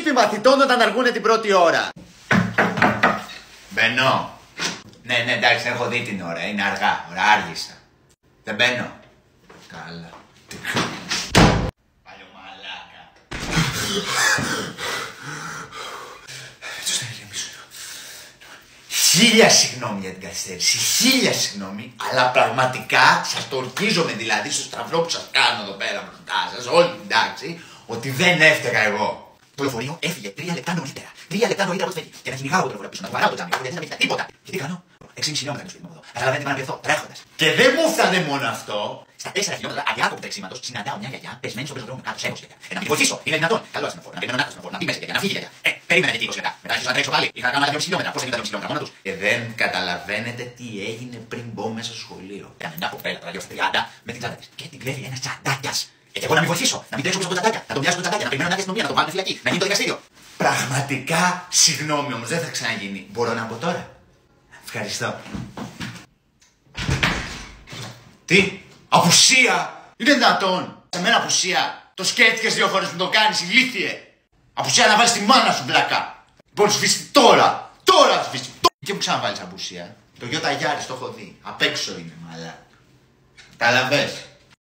Λείπει μαθητών όταν αργούν την πρώτη ώρα. Μπαίνω. Ναι, ναι, εντάξει, έχω δει την ώρα. Είναι αργά. Ωραία, άργησα. Δεν μπαίνω. Καλά. Παλιό μαλάκα. Έτσι θα ηρεμήσω. Χίλια συγγνώμη για την καθυστέρηση. Χίλια συγγνώμη. Αλλά πραγματικά σας το ορκίζομαι δηλαδή στο σταυρό που σας κάνω εδώ πέρα μπροστά σας, όλη την τάξη, ότι δεν έφταιγα εγώ. Το λεωφορείο έφυγε τρία λεπτά νωρίτερα. Τρία λεπτά νωρίτερα από το φεύγει. Και να κυνηγάω το λεωφορείο πίσω, να του βαράω το τζάμι. Γιατί δεν με τίποτα. Και τι κάνω. 6,5 χιλιόμετρα είναι στο σπίτι μου εδώ. Καταλαβαίνετε πάνω να πιεθώ τρέχοντας. Και δεν μου φτάνε μόνο αυτό. Στα 4 χιλιόμετρα αδιάκοπου τρεξίματο συναντάω μια γιαγιά πεσμένη στο πεζοδρόμιο κάτω, σέγω γιαγιά. Ε, να μην τη βοηθήσω. Είναι δυνατόν. Καλό ασθενοφόρο. Να περιμένω να ασθενοφόρο. Να πει μέσα γιαγιά. Να φύγει γιαγιά. Ε, περίμενα και 20 λεπτά. Μετά άρχισα να τρέξω πάλι. Είχα να κάνω άλλα 2,5 χιλιόμετρα. Πώς έγινε τα 2,5 χιλιόμετρα μόνο τους. Και δεν καταλαβαίνετε τι έγινε πριν μπω μέσα στο σχολείο. Ήταν μια κοπέλα τώρα γύρω στα 30 με την τσάντα της. Και την κλέβει ένα τσαντάκιας. Ε, και εγώ να μην βοηθήσω, να μην τρέξω πίσω από τα τσαντάκια, να τον πιάσω το τσαντάκια, να περιμένω να έρθει αστυνομία, να τον βάλουν φυλακή, να γίνει το δικαστήριο. Πραγματικά, συγγνώμη όμως, δεν θα ξαναγίνει. Μπορώ να πω τώρα. Ευχαριστώ. Τι, απουσία! Είναι δυνατόν! Σε μένα απουσία! Το σκέφτηκες δύο φορές που το κάνεις, ηλίθιε! Απουσία να βάλεις τη μάνα σου μπλακά! Μπορεί σβήσει τώρα! Τώρα σβήσει! Τώρα. Και μου ξαναβάλεις απουσία. Το γιο Ταγιάρη το έχω δει. Απ' έξω είναι, μαλά. Καταλαβες.